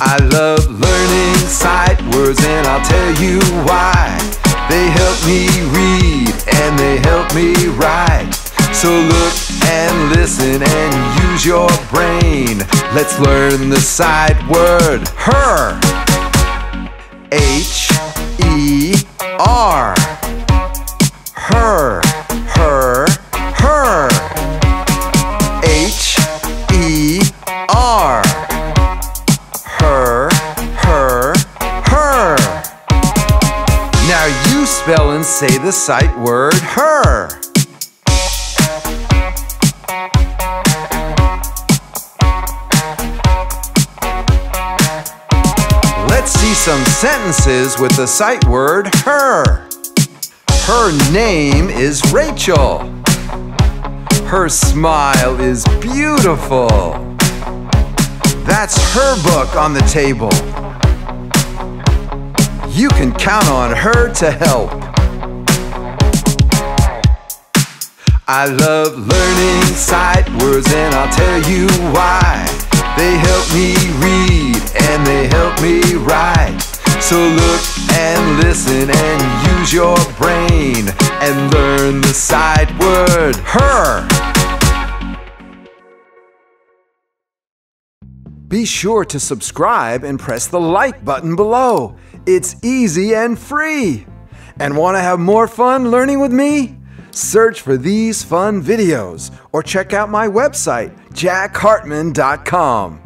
I love learning sight words and I'll tell you why. They help me read and they help me write. So look and listen and use your brain. Let's learn the sight word her. H E R. Her, Now you spell and say the sight word her. Let's see some sentences with the sight word her. Her name is Rachel. Her smile is beautiful. That's her book on the table. You can count on her to help. I love learning sight words and I'll tell you why. They help me read and they help me write. So look and listen and use your brain and learn the sight word her. Be sure to subscribe and press the like button below. It's easy and free. And want to have more fun learning with me? Search for these fun videos or check out my website, jackhartmann.com.